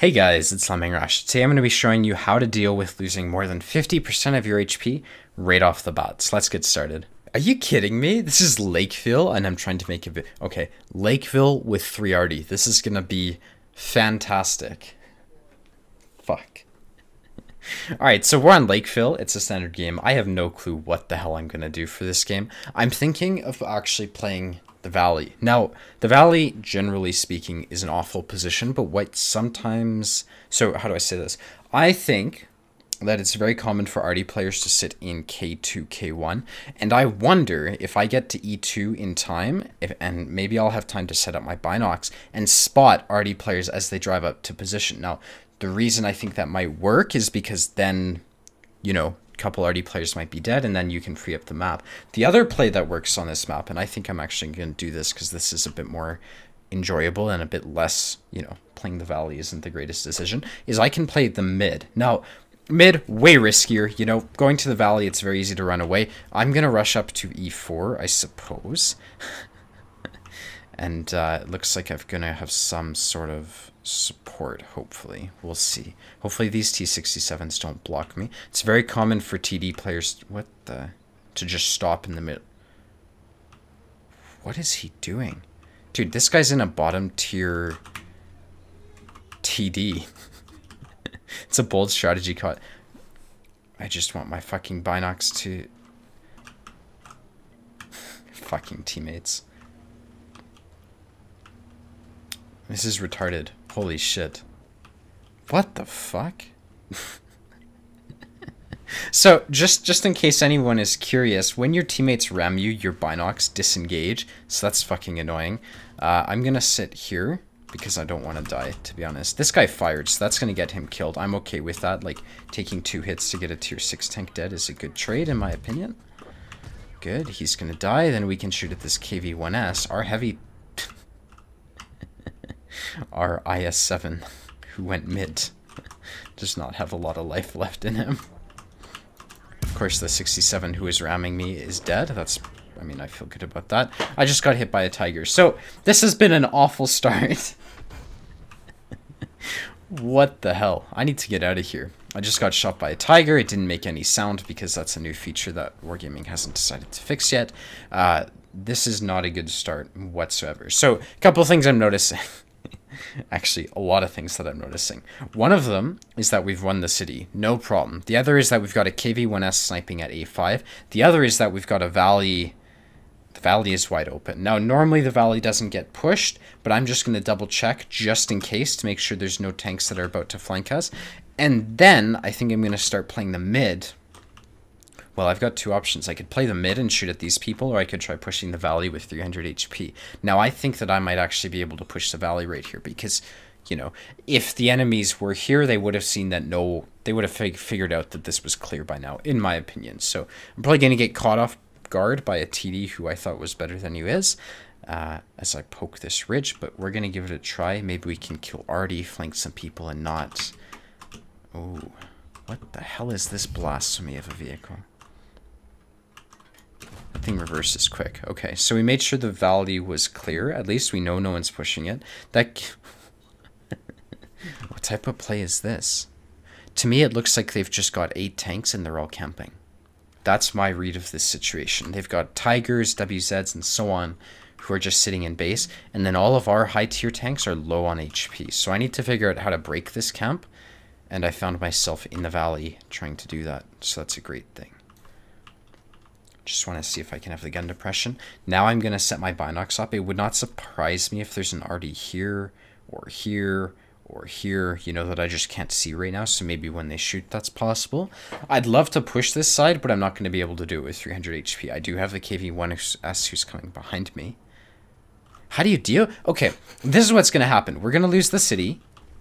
Hey guys, it's Lemming Rush. Today I'm going to be showing you how to deal with losing more than 50% of your HP right off the bat. So let's get started. Are you kidding me? This is Lakeville and I'm trying to make it... Okay, Lakeville with 3 arty. This is going to be fantastic. Fuck. Alright, so we're on Lakeville. It's a standard game. I have no clue what the hell I'm going to do for this game. I'm thinking of actually playing the Valley. Now, the Valley, generally speaking, is an awful position, but what sometimes... So, how do I say this? I think that it's very common for arty players to sit in K2, K1, and I wonder if I get to E2 in time, if, and maybe I'll have time to set up my binocs and spot arty players as they drive up to position. Now, the reason I think that might work is because then, you know, couple arty players might be dead, and then you can free up the map. The other play that works on this map, and I think I'm actually going to do this because this is a bit more enjoyable and a bit less, you know, playing the valley isn't the greatest decision, is I can play the mid. Now, mid, way riskier, you know, going to the valley, it's very easy to run away. I'm going to rush up to E4, I suppose. and uh, it looks like I'm going to have some sort of support, hopefully. We'll see. Hopefully these T67s don't block me. It's very common for TD players... What the... To just stop in the middle. What is he doing? Dude, this guy's in a bottom tier TD. it's a bold strategy cut. I just want my fucking binocs to... fucking teammates. This is retarded. Holy shit. What the fuck? so, just just in case anyone is curious, when your teammates ram you, your binocs disengage. So that's fucking annoying. Uh, I'm gonna sit here because I don't want to die, to be honest. This guy fired, so that's to get him killed. I'm okay with that. Like, taking two hits to get a tier 6 tank dead is a good trade, in my opinion. Good, he's to die. Then we can shoot at this KV-1S. Our heavy our IS-7, who went mid, does not have a lot of life left in him. Of course, the 67 who is ramming me is dead. That's, I mean, I feel good about that. I just got hit by a tiger. So, this has been an awful start. what the hell? I need to get out of here. I just got shot by a tiger. It didn't make any sound because that's a new feature that Wargaming hasn't decided to fix yet. Uh, this is not a good start whatsoever. So, a couple things I'm noticing. Actually, a lot of things that I'm noticing. One of them is that we've won the city, no problem. The other is that we've got a KV-1S sniping at A5. The other is that we've got a valley. The valley is wide open. Now, normally the valley doesn't get pushed, but I'm just going to double check just in case to make sure there's no tanks that are about to flank us. And then I think I'm going to start playing the mid well, I've got two options. I could play the mid and shoot at these people, or I could try pushing the valley with 300 HP. Now, I think that I might actually be able to push the valley right here, because, you know, if the enemies were here, they would have seen that no... They would have fig figured out that this was clear by now, in my opinion. So, I'm probably going to get caught off guard by a TD who I thought was better than he is. Uh, as I poke this ridge, but we're going to give it a try. Maybe we can kill Artie, flank some people, and not... Oh, what the hell is this blasphemy of a vehicle? Thing reverses quick. Okay, so we made sure the valley was clear. At least we know no one's pushing it. That... what type of play is this? To me, it looks like they've just got eight tanks and they're all camping. That's my read of this situation. They've got Tigers, WZs, and so on who are just sitting in base, and then all of our high tier tanks are low on HP. So I need to figure out how to break this camp, and I found myself in the valley trying to do that. So that's a great thing. Just want to see if I can have the gun depression. Now I'm going to set my binocs up. It would not surprise me if there's an arty here or here or here, you know, that I just can't see right now. So maybe when they shoot, that's possible. I'd love to push this side, but I'm not going to be able to do it with 300 HP. I do have the KV-1S who's coming behind me. How do you deal? Okay, this is what's going to happen. We're going to lose the city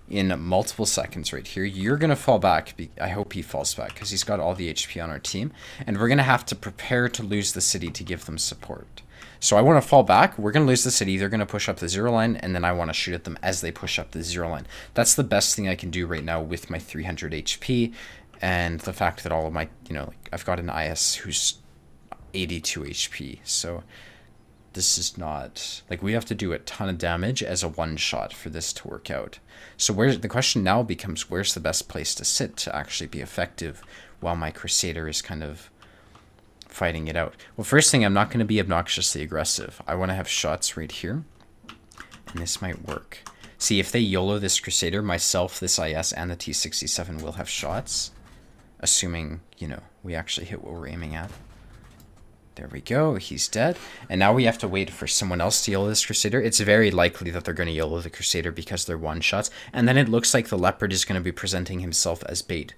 in multiple seconds right here. You're going to fall back. I hope he falls back because he's got all the HP on our team. And we're going to have to prepare to lose the city to give them support. So I want to fall back. We're going to lose the city. They're going to push up the zero line. And then I want to shoot at them as they push up the zero line. That's the best thing I can do right now with my 300 HP. And the fact that all of my, you know, like I've got an IS who's 82 HP. So this is not like we have to do a ton of damage as a one shot for this to work out. So where's the question now becomes where's the best place to sit to actually be effective while my Crusader is kind of fighting it out. Well, first thing, I'm not going to be obnoxiously aggressive. I want to have shots right here. And this might work. See, if they YOLO this Crusader, myself, this IS, and the T-67 will have shots. Assuming, you know, we actually hit what we're aiming at. There we go, he's dead. And now we have to wait for someone else to YOLO this Crusader. It's very likely that they're going to YOLO the Crusader because they're one-shots. And then it looks like the Leopard is going to be presenting himself as bait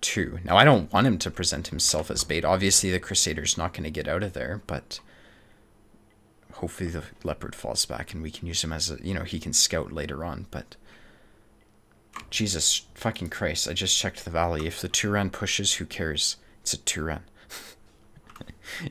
too. Now, I don't want him to present himself as bait. Obviously, the Crusader's not going to get out of there, but hopefully the Leopard falls back and we can use him as a, you know, he can scout later on, but... Jesus fucking Christ, I just checked the valley. If the Turan pushes, who cares? It's a Turan.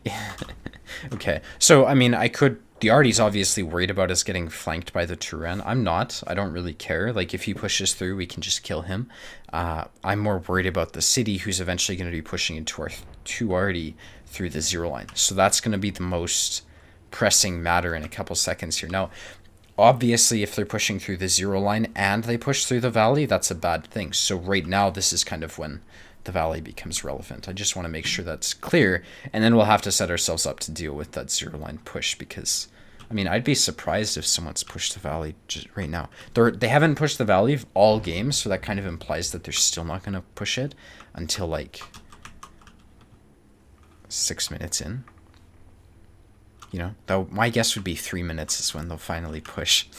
okay, so I mean, I could. The Artie's obviously worried about us getting flanked by the Turan. I'm not. I don't really care. Like, if he pushes through, we can just kill him. Uh, I'm more worried about the city, who's eventually going to be pushing into our two Artie through the zero line. So that's going to be the most pressing matter in a couple seconds here. Now, obviously, if they're pushing through the zero line and they push through the valley, that's a bad thing. So right now, this is kind of when the valley becomes relevant. I just want to make sure that's clear, and then we'll have to set ourselves up to deal with that zero line push because, I mean, I'd be surprised if someone's pushed the valley right now. They're, they haven't pushed the valley all games, so that kind of implies that they're still not going to push it until like six minutes in. You know, though my guess would be three minutes is when they'll finally push.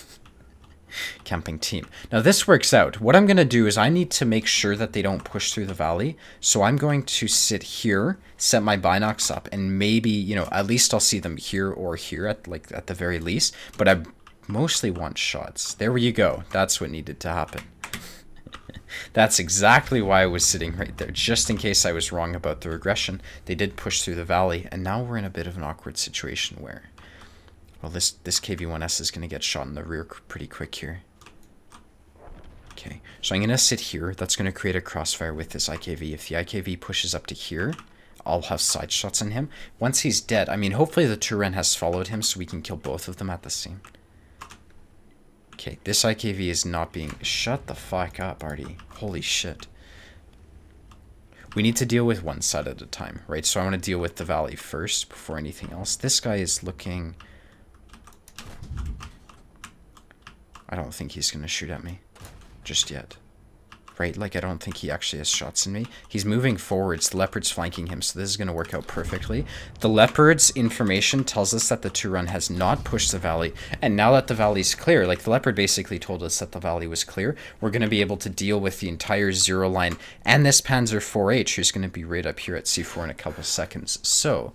camping team. Now this works out. What I'm going to do is I need to make sure that they don't push through the valley. So I'm going to sit here, set my binocs up, and maybe, you know, at least I'll see them here or here at like at the very least. But I mostly want shots. There you go. That's what needed to happen. That's exactly why I was sitting right there, just in case I was wrong about the regression. They did push through the valley, and now we're in a bit of an awkward situation where well, this, this KV-1S is going to get shot in the rear pretty quick here. Okay, so I'm going to sit here. That's going to create a crossfire with this IKV. If the IKV pushes up to here, I'll have side shots on him. Once he's dead, I mean, hopefully the Turan has followed him so we can kill both of them at the same. Okay, this IKV is not being... Shut the fuck up, Artie. Holy shit. We need to deal with one side at a time, right? So I want to deal with the valley first before anything else. This guy is looking... I don't think he's going to shoot at me just yet. Right? Like, I don't think he actually has shots in me. He's moving forwards. The leopard's flanking him, so this is going to work out perfectly. The leopard's information tells us that the Turan has not pushed the valley, and now that the valley's clear, like the leopard basically told us that the valley was clear, we're going to be able to deal with the entire zero line and this Panzer 4H, who's going to be right up here at C4 in a couple seconds. So,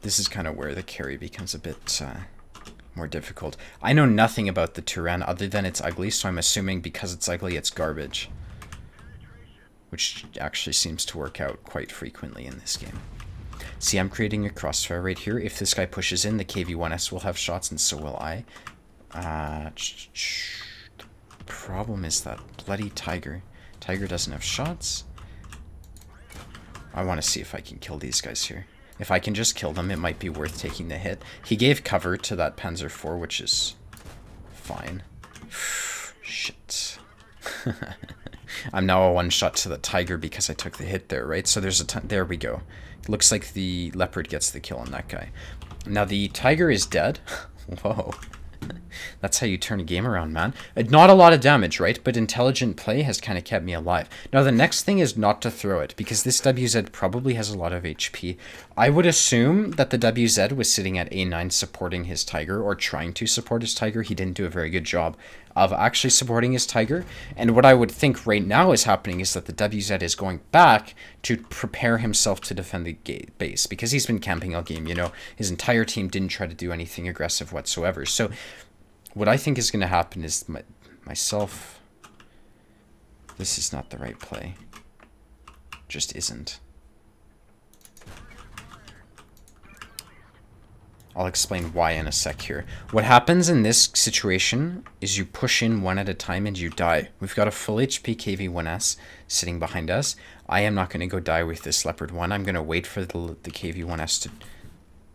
this is kind of where the carry becomes a bit... Uh, more difficult. I know nothing about the Turan other than it's ugly, so I'm assuming because it's ugly, it's garbage. Which actually seems to work out quite frequently in this game. See, I'm creating a crossfire right here. If this guy pushes in, the KV-1S will have shots, and so will I. Uh, the problem is that bloody Tiger. Tiger doesn't have shots. I want to see if I can kill these guys here. If I can just kill them, it might be worth taking the hit. He gave cover to that Panzer IV, which is fine. Shit. I'm now a one-shot to the Tiger because I took the hit there, right? So there's a ton there we go. looks like the Leopard gets the kill on that guy. Now the Tiger is dead. Whoa. That's how you turn a game around, man. Uh, not a lot of damage, right? But intelligent play has kind of kept me alive. Now, the next thing is not to throw it, because this WZ probably has a lot of HP. I would assume that the WZ was sitting at A9 supporting his Tiger, or trying to support his Tiger. He didn't do a very good job of actually supporting his Tiger. And what I would think right now is happening is that the WZ is going back to prepare himself to defend the base, because he's been camping all game, you know. His entire team didn't try to do anything aggressive whatsoever. So what I think is going to happen is my, myself... This is not the right play. Just isn't. I'll explain why in a sec here. What happens in this situation is you push in one at a time and you die. We've got a full HP KV-1S sitting behind us. I am not going to go die with this Leopard 1. I'm going to wait for the, the KV-1S to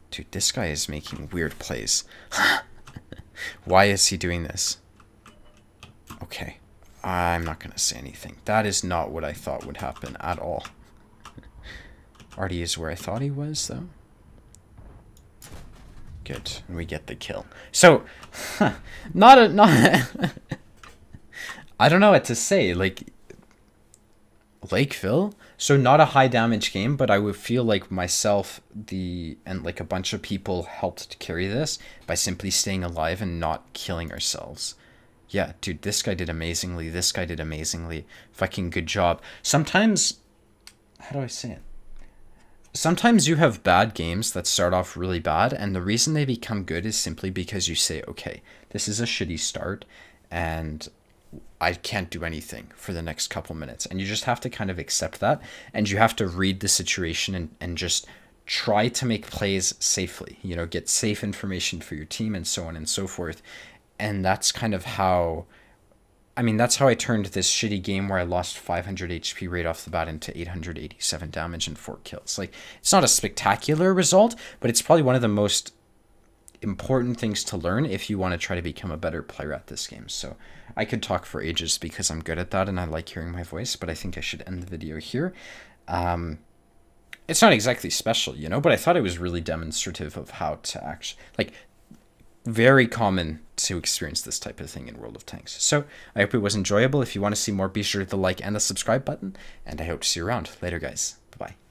Dude, this guy is making weird plays. Why is he doing this? Okay. I'm not going to say anything. That is not what I thought would happen at all. Artie is where I thought he was, though. Good. And we get the kill. So, not a... not. I don't know what to say. Like, Lakeville. So not a high damage game, but I would feel like myself, the and like a bunch of people helped to carry this by simply staying alive and not killing ourselves. Yeah, dude, this guy did amazingly. This guy did amazingly. Fucking good job. Sometimes, how do I say it? Sometimes you have bad games that start off really bad, and the reason they become good is simply because you say, okay, this is a shitty start, and I can't do anything for the next couple minutes. And you just have to kind of accept that. And you have to read the situation and, and just try to make plays safely, you know, get safe information for your team and so on and so forth. And that's kind of how, I mean, that's how I turned this shitty game where I lost 500 HP right off the bat into 887 damage and four kills. Like, it's not a spectacular result, but it's probably one of the most important things to learn if you want to try to become a better player at this game. So I could talk for ages because I'm good at that and I like hearing my voice, but I think I should end the video here. Um, it's not exactly special, you know, but I thought it was really demonstrative of how to actually, like, very common to experience this type of thing in World of Tanks. So I hope it was enjoyable. If you want to see more, be sure to the like and the subscribe button, and I hope to see you around. Later, guys. Bye-bye.